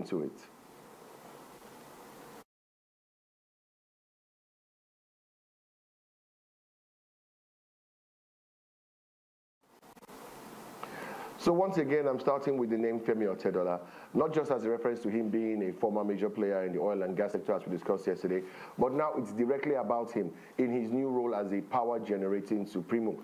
into it. So once again, I'm starting with the name Femi Otedola, not just as a reference to him being a former major player in the oil and gas sector as we discussed yesterday, but now it's directly about him in his new role as a power generating supremo.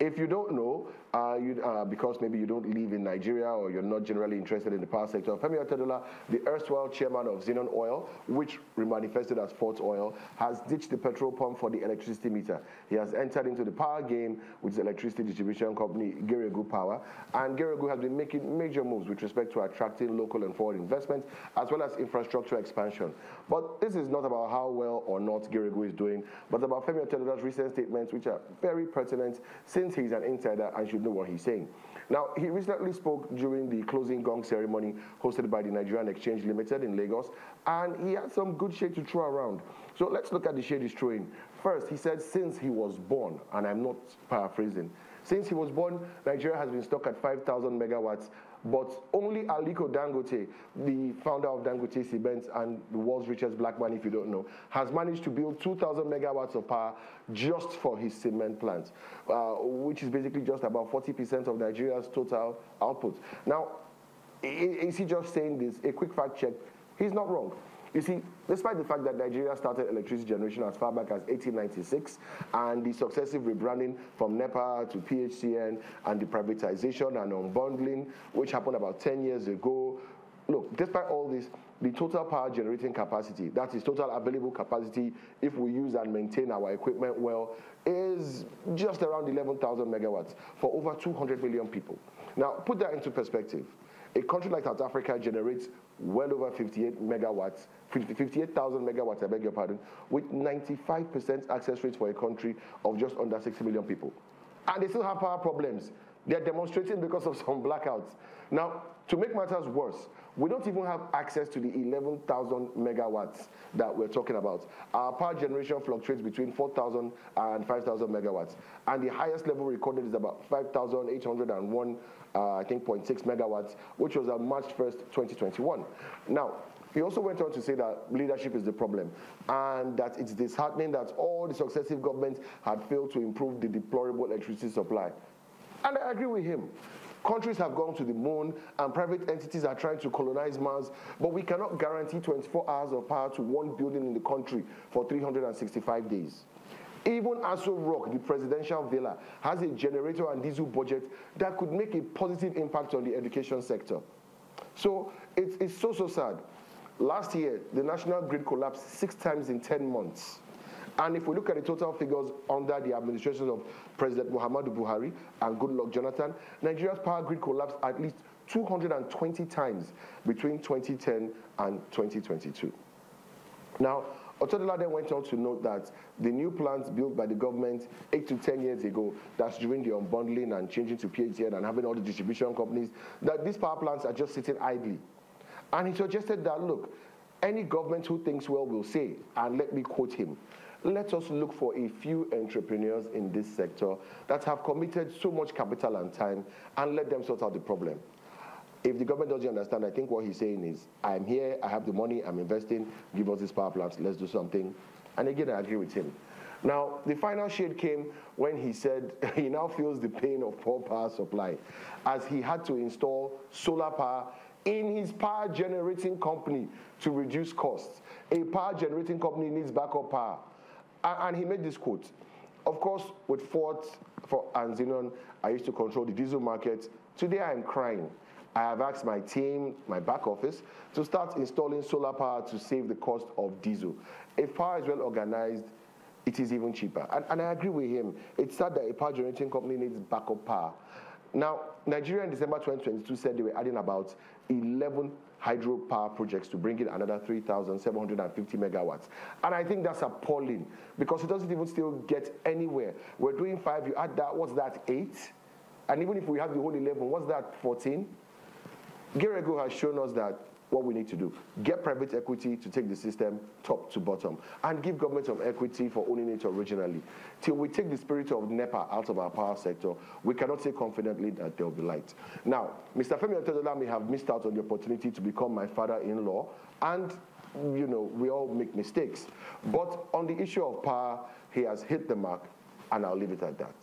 If you don't know, uh, you, uh, because maybe you don't live in Nigeria or you're not generally interested in the power sector, Femi Otedola, the erstwhile chairman of Zenon Oil, which remanifested as Forte Oil, has ditched the petrol pump for the electricity meter. He has entered into the power game with the electricity distribution company, Geregu Power, and Geregu has been making major moves with respect to attracting local and foreign investment, as well as infrastructure expansion. But this is not about how well or not Geregu is doing, but about Femi Otedola's recent statements, which are very pertinent since he's an insider and should know what he's saying. Now, he recently spoke during the closing gong ceremony hosted by the Nigerian Exchange Limited in Lagos, and he had some good shade to throw around. So let's look at the shade he's throwing. First, he said since he was born, and I'm not paraphrasing, since he was born, Nigeria has been stuck at 5,000 megawatts but only Aliko Dangote, the founder of Dangote Cement and the world's richest black man, if you don't know, has managed to build 2,000 megawatts of power just for his cement plant, uh, which is basically just about 40% of Nigeria's total output. Now, is he just saying this? A quick fact check. He's not wrong. You see, despite the fact that Nigeria started electricity generation as far back as 1896 and the successive rebranding from NEPA to PHCN and the privatization and unbundling, which happened about 10 years ago, look, despite all this, the total power generating capacity, that is total available capacity if we use and maintain our equipment well, is just around 11,000 megawatts for over 200 million people. Now, put that into perspective. A country like South Africa generates well over 58 megawatts 58,000 megawatts, I beg your pardon, with 95% access rate for a country of just under 60 million people. And they still have power problems. They're demonstrating because of some blackouts. Now, to make matters worse, we don't even have access to the 11,000 megawatts that we're talking about. Our power generation fluctuates between 4,000 and 5,000 megawatts. And the highest level recorded is about 5,801, uh, I think, 0.6 megawatts, which was on March 1st, 2021. Now, he also went on to say that leadership is the problem and that it's disheartening that all the successive governments had failed to improve the deplorable electricity supply. And I agree with him. Countries have gone to the moon and private entities are trying to colonize Mars, but we cannot guarantee 24 hours of power to one building in the country for 365 days. Even Aso Rock, the presidential villa, has a generator and diesel budget that could make a positive impact on the education sector. So it's, it's so, so sad. Last year, the national grid collapsed six times in 10 months. And if we look at the total figures under the administration of President Muhammadu Buhari and Goodluck Jonathan, Nigeria's power grid collapsed at least 220 times between 2010 and 2022. Now, Otedola then went on to note that the new plants built by the government eight to 10 years ago, that's during the unbundling and changing to PHCN and having all the distribution companies, that these power plants are just sitting idly. And he suggested that, look, any government who thinks well will say, and let me quote him, let us look for a few entrepreneurs in this sector that have committed so much capital and time and let them sort out the problem. If the government doesn't understand, I think what he's saying is, I'm here, I have the money, I'm investing, give us these power plants, let's do something. And again, I agree with him. Now, the final shade came when he said he now feels the pain of poor power supply as he had to install solar power in his power generating company to reduce costs. A power generating company needs backup power. And he made this quote. Of course, with Forte for and I used to control the diesel market. Today I'm crying. I have asked my team, my back office, to start installing solar power to save the cost of diesel. If power is well organized, it is even cheaper. And, and I agree with him. It's sad that a power generating company needs backup power. Now, Nigeria in December 2022 said they were adding about 11 hydropower projects to bring in another 3,750 megawatts. And I think that's appalling because it doesn't even still get anywhere. We're doing five, you add that, what's that, eight? And even if we have the whole 11, what's that, 14? Geregu has shown us that what we need to do. Get private equity to take the system top to bottom and give government some equity for owning it originally. Till we take the spirit of NEPA out of our power sector, we cannot say confidently that there will be light. Now, Mr. Femi Otedola may have missed out on the opportunity to become my father-in-law and you know, we all make mistakes. But on the issue of power, he has hit the mark, and I'll leave it at that.